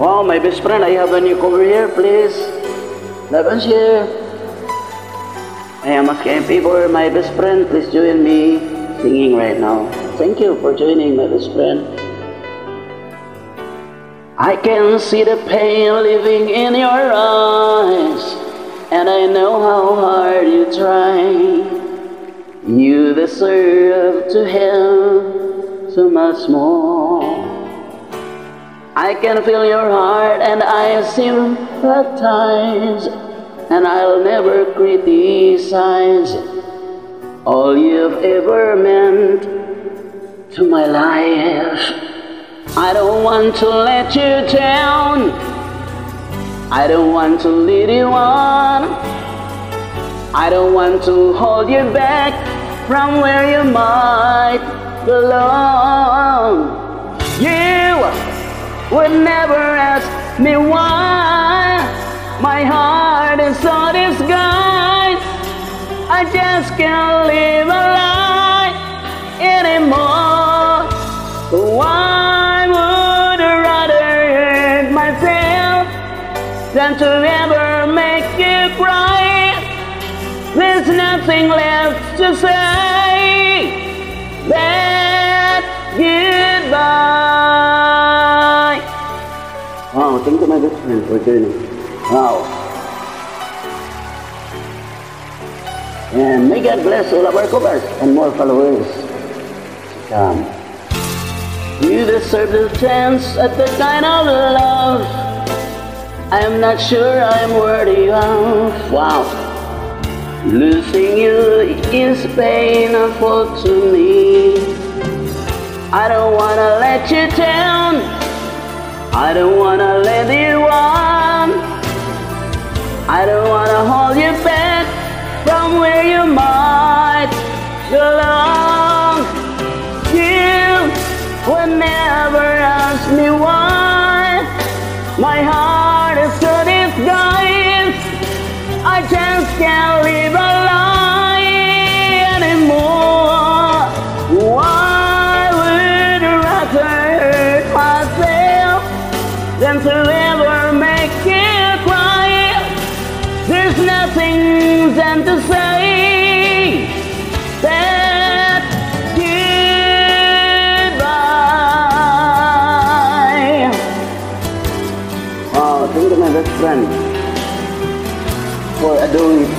Wow, my best friend, I have a new cover here, please. Love share. I am a asking people, my best friend, please join me singing right now. Thank you for joining, my best friend. I can see the pain living in your eyes, and I know how hard you try. You deserve to have so much more. I can feel your heart and I sympathize And I'll never criticize All you've ever meant to my life. I don't want to let you down. I don't want to lead you on. I don't want to hold you back from where you might belong would never ask me why. My heart is so disguised I just can't live a lie anymore. Why would I rather hurt myself Than to ever make you cry? There's nothing left to say Wow. And may God bless all our covers and more followers to come. You deserve the chance at the kind of love I'm not sure I'm worthy of. Wow. Losing you is painful to me. I don't wanna let you down. I don't wanna let you on than to say that goodbye. Wow, thank you, my best friend, for doing it.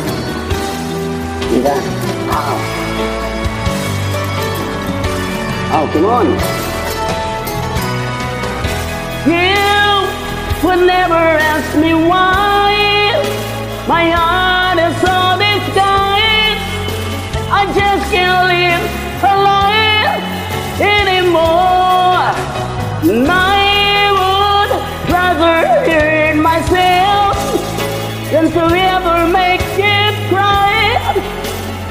Yeah. Wow. Oh, ah, come on. You would never ask me why. I would rather hurt myself than to ever make you cry.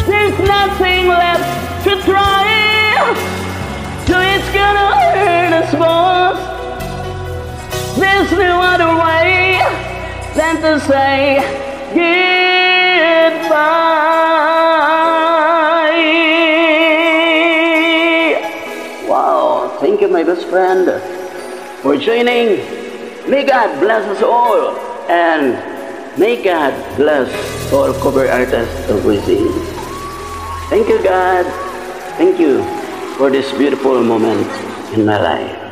There's nothing left to try. So it's gonna hurt us both. There's no other way than to say goodbye. Thank you, my best friend, for joining. May God bless us all, and may God bless all cover artists of Wizzy. Thank you, God. Thank you for this beautiful moment in my life.